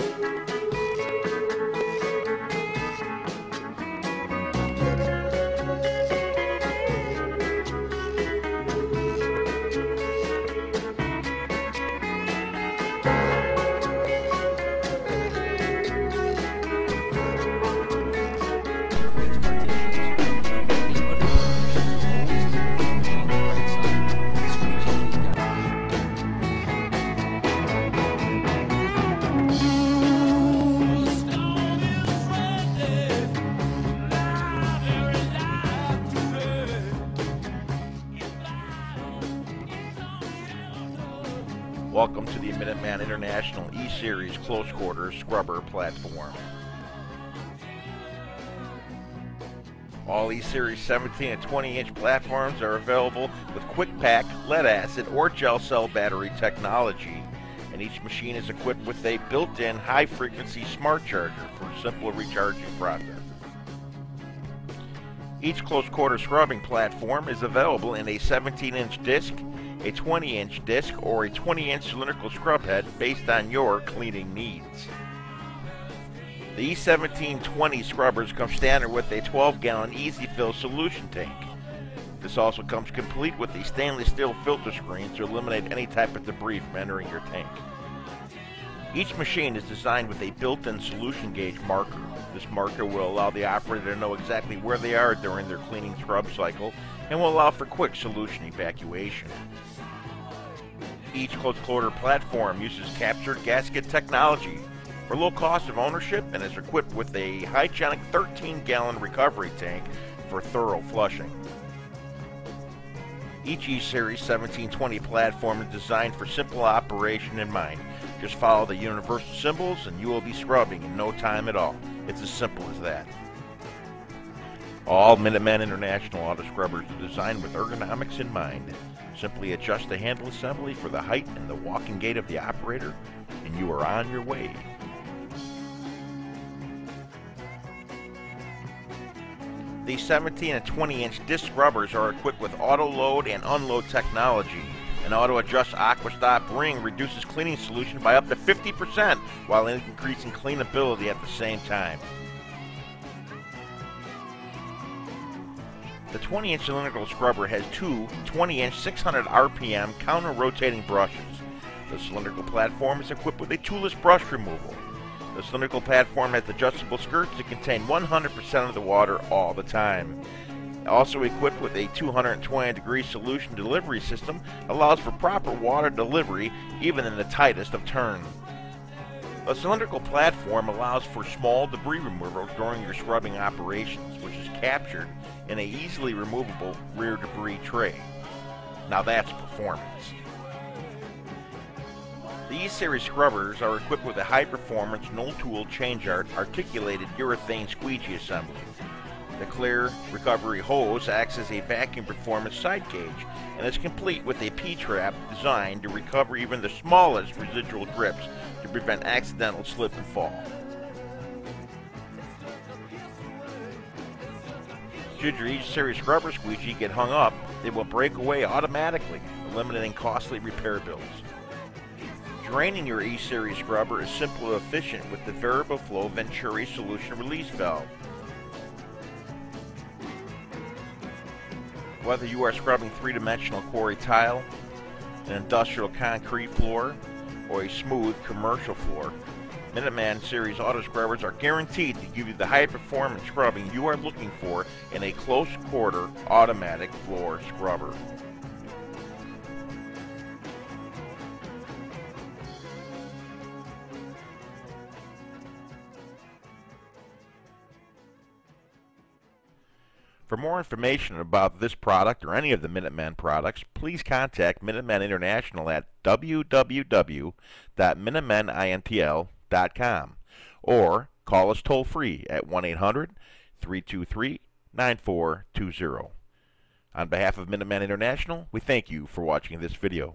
Música Welcome to the Minuteman International E-Series Close Quarter Scrubber platform. All E-Series 17 and 20 inch platforms are available with quick pack, lead acid, or gel cell battery technology, and each machine is equipped with a built-in high-frequency smart charger for a recharging process. Each close quarter scrubbing platform is available in a 17 inch disc a 20 inch disc, or a 20 inch cylindrical scrub head based on your cleaning needs. The E1720 scrubbers come standard with a 12 gallon easy fill solution tank. This also comes complete with a stainless steel filter screen to eliminate any type of debris from entering your tank. Each machine is designed with a built-in solution gauge marker. This marker will allow the operator to know exactly where they are during their cleaning scrub cycle and will allow for quick solution evacuation. Each close quarter platform uses captured gasket technology for low cost of ownership and is equipped with a hygienic 13 gallon recovery tank for thorough flushing. Each E-Series 1720 platform is designed for simple operation in mind. Just follow the universal symbols and you will be scrubbing in no time at all. It's as simple as that. All Minuteman International auto scrubbers are designed with ergonomics in mind. Simply adjust the handle assembly for the height and the walking gait of the operator, and you are on your way. These 17 and 20 inch disc scrubbers are equipped with auto load and unload technology. An auto adjust aquastop ring reduces cleaning solution by up to 50% while increasing cleanability at the same time. The 20 inch cylindrical scrubber has two 20 inch 600 RPM counter rotating brushes. The cylindrical platform is equipped with a toolless brush removal. The cylindrical platform has adjustable skirts to contain 100% of the water all the time. Also equipped with a 220 degree solution delivery system, allows for proper water delivery even in the tightest of turns. A cylindrical platform allows for small debris removal during your scrubbing operations, which is captured in a easily removable rear debris tray. Now that's performance. The E-Series scrubbers are equipped with a high-performance, no-tool change-art articulated urethane squeegee assembly. The clear recovery hose acts as a vacuum performance sight gauge and is complete with a P-trap designed to recover even the smallest residual drips to prevent accidental slip and fall. Should your E-Series scrubber squeegee get hung up, it will break away automatically, eliminating costly repair bills. Draining your E-Series scrubber is simple and efficient with the variable flow Venturi solution release valve. Whether you are scrubbing three-dimensional quarry tile, an industrial concrete floor, or a smooth commercial floor, Minuteman Series auto scrubbers are guaranteed to give you the high performance scrubbing you are looking for in a close quarter automatic floor scrubber. For more information about this product or any of the Minuteman products, please contact Minuteman International at www.minutemanintl.com or call us toll free at 1 800 323 9420. On behalf of Minuteman International, we thank you for watching this video.